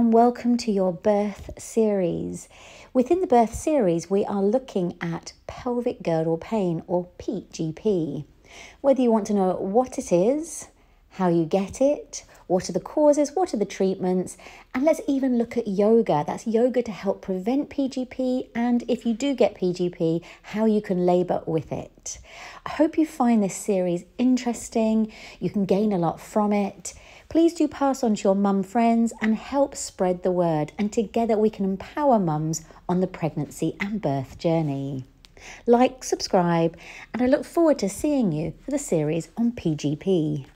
And welcome to your birth series. Within the birth series, we are looking at pelvic girdle pain or PGP. Whether you want to know what it is, how you get it, what are the causes, what are the treatments, and let's even look at yoga. That's yoga to help prevent PGP, and if you do get PGP, how you can labour with it. I hope you find this series interesting, you can gain a lot from it. Please do pass on to your mum friends and help spread the word, and together we can empower mums on the pregnancy and birth journey. Like, subscribe, and I look forward to seeing you for the series on PGP.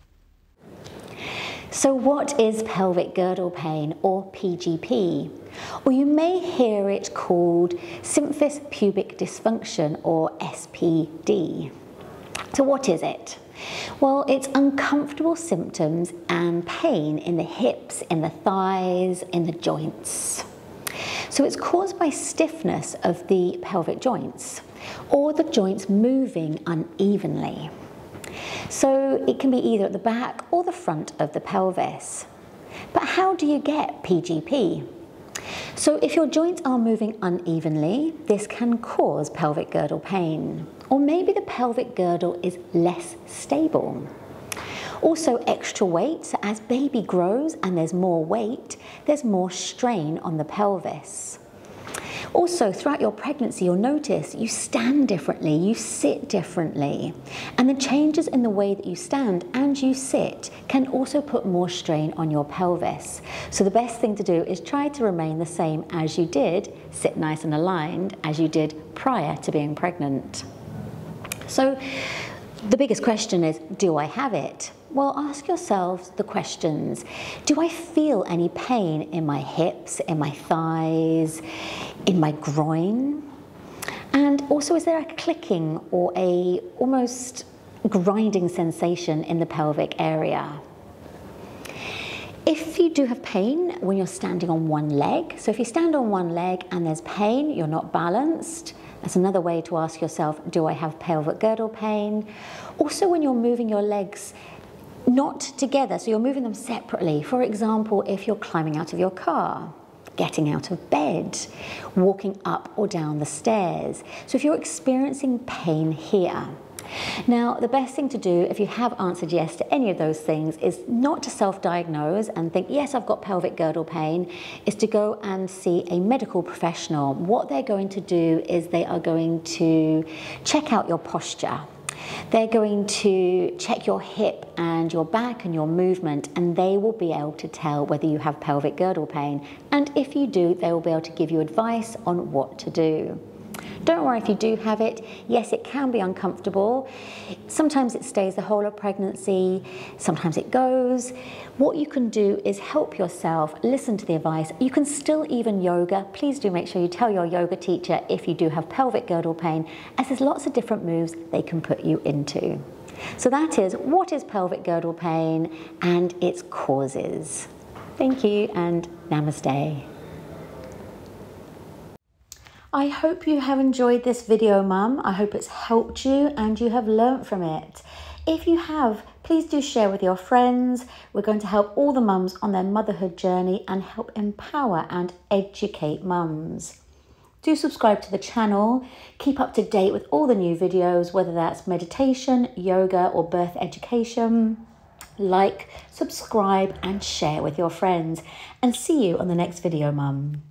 So, what is pelvic girdle pain or PGP? Or you may hear it called symphysis pubic dysfunction or SPD. So, what is it? Well, it's uncomfortable symptoms and pain in the hips, in the thighs, in the joints. So it's caused by stiffness of the pelvic joints or the joints moving unevenly. So it can be either at the back or the front of the pelvis. But how do you get PGP? So if your joints are moving unevenly, this can cause pelvic girdle pain. Or maybe the pelvic girdle is less stable. Also extra weight, so as baby grows and there's more weight, there's more strain on the pelvis. Also, throughout your pregnancy, you'll notice you stand differently, you sit differently. And the changes in the way that you stand and you sit can also put more strain on your pelvis. So the best thing to do is try to remain the same as you did, sit nice and aligned, as you did prior to being pregnant. So the biggest question is, do I have it? Well, ask yourselves the questions. Do I feel any pain in my hips, in my thighs, in my groin? And also, is there a clicking or a almost grinding sensation in the pelvic area? If you do have pain when you're standing on one leg, so if you stand on one leg and there's pain, you're not balanced, that's another way to ask yourself, do I have pelvic girdle pain? Also, when you're moving your legs not together, so you're moving them separately. For example, if you're climbing out of your car, getting out of bed, walking up or down the stairs. So if you're experiencing pain here, now, the best thing to do if you have answered yes to any of those things is not to self-diagnose and think, yes, I've got pelvic girdle pain, is to go and see a medical professional. What they're going to do is they are going to check out your posture. They're going to check your hip and your back and your movement, and they will be able to tell whether you have pelvic girdle pain. And if you do, they will be able to give you advice on what to do. Don't worry if you do have it. Yes, it can be uncomfortable. Sometimes it stays the whole of pregnancy, sometimes it goes. What you can do is help yourself, listen to the advice. You can still even yoga. Please do make sure you tell your yoga teacher if you do have pelvic girdle pain, as there's lots of different moves they can put you into. So that is what is pelvic girdle pain and its causes. Thank you and namaste. I hope you have enjoyed this video, Mum. I hope it's helped you and you have learnt from it. If you have, please do share with your friends. We're going to help all the mums on their motherhood journey and help empower and educate mums. Do subscribe to the channel. Keep up to date with all the new videos, whether that's meditation, yoga, or birth education. Like, subscribe, and share with your friends. And see you on the next video, Mum.